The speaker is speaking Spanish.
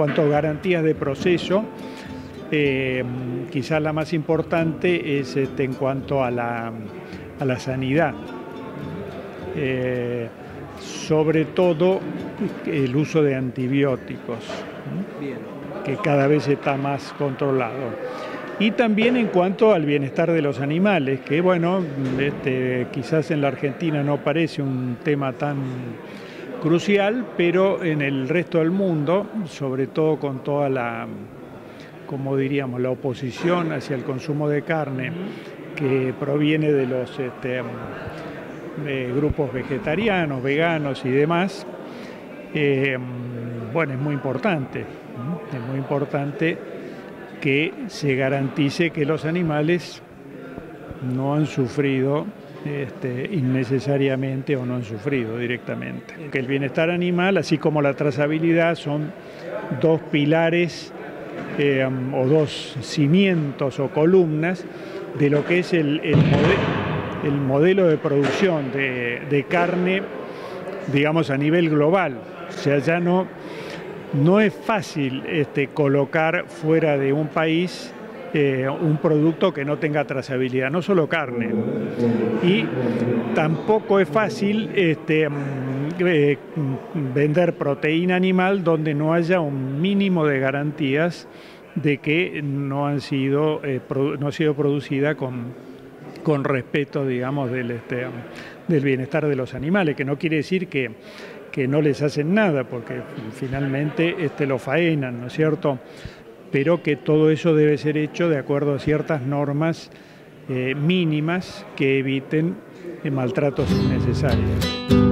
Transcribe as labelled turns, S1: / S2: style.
S1: cuanto a garantías de proceso, eh, quizás la más importante es este, en cuanto a la, a la sanidad. Eh, sobre todo el uso de antibióticos, que cada vez está más controlado. Y también en cuanto al bienestar de los animales, que bueno, este, quizás en la Argentina no parece un tema tan crucial, pero en el resto del mundo, sobre todo con toda la, como diríamos, la oposición hacia el consumo de carne que proviene de los este, grupos vegetarianos, veganos y demás, eh, bueno, es muy importante, es muy importante que se garantice que los animales no han sufrido este, innecesariamente o no han sufrido directamente. Que el bienestar animal, así como la trazabilidad, son dos pilares eh, o dos cimientos o columnas de lo que es el, modelo de producción de, carne, digamos, a nivel global. O sea, ya no, no es fácil este, colocar fuera de un país eh, un producto que no tenga trazabilidad, no solo carne. Y tampoco es fácil este, mm, eh, vender proteína animal donde no haya un mínimo de garantías de que no, han sido, eh, no ha sido producida con, con respeto, digamos, del, este, del bienestar de los animales, que no quiere decir que, que no les hacen nada, porque finalmente este, lo faenan, ¿no es cierto? Pero que todo eso debe ser hecho de acuerdo a ciertas normas eh, mínimas que eviten maltratos innecesarios.